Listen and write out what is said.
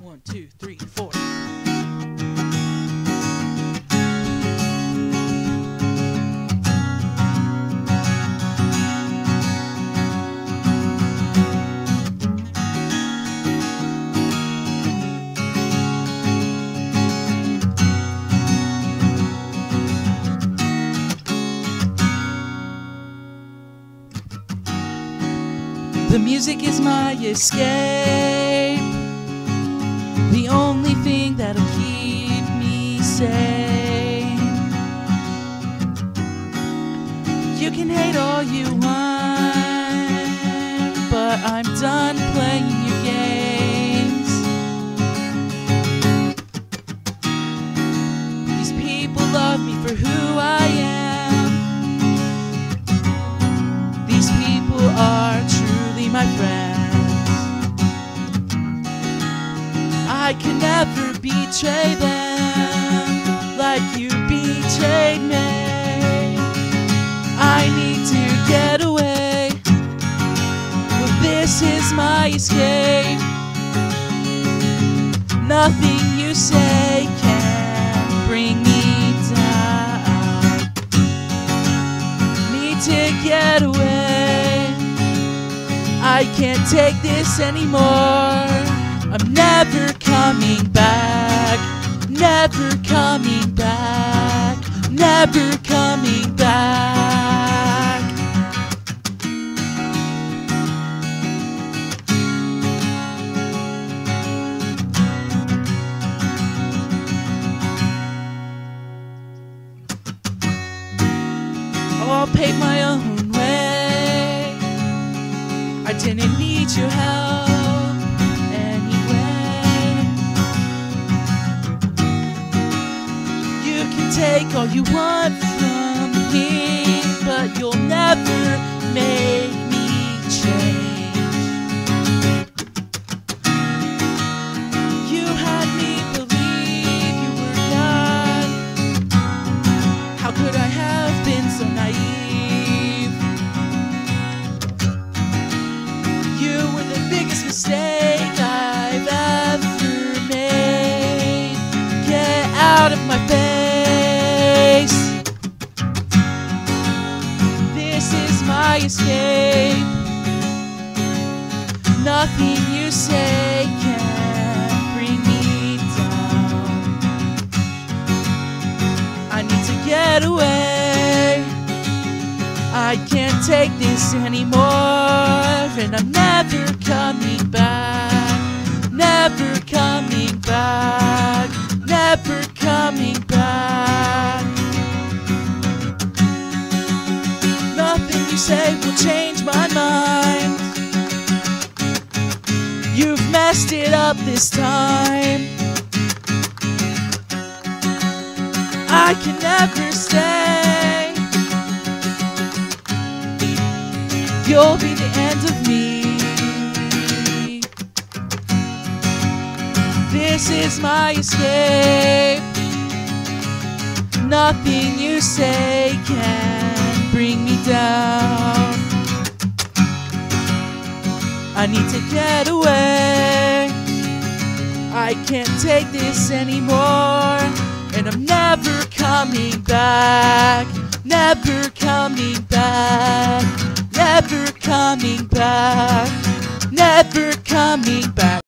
One, two, three, four. The music is my escape. You can hate all you want, but I'm done playing your games. These people love me for who I am. These people are truly my friends. I can never betray them like you betrayed me. Escape. Nothing you say can bring me down. Need to get away. I can't take this anymore. I'm never coming back. Never coming back. Never coming pave my own way. I didn't need your help anyway. You can take all you want from me, but you'll never make my escape. Nothing you say can bring me down. I need to get away. I can't take this anymore, and I'm never coming back. Never coming back. Never coming back. Say will change my mind. You've messed it up this time. I can never stay. You'll be the end of me. This is my escape. Nothing you say can I need to get away. I can't take this anymore. And I'm never coming back. Never coming back. Never coming back. Never coming back.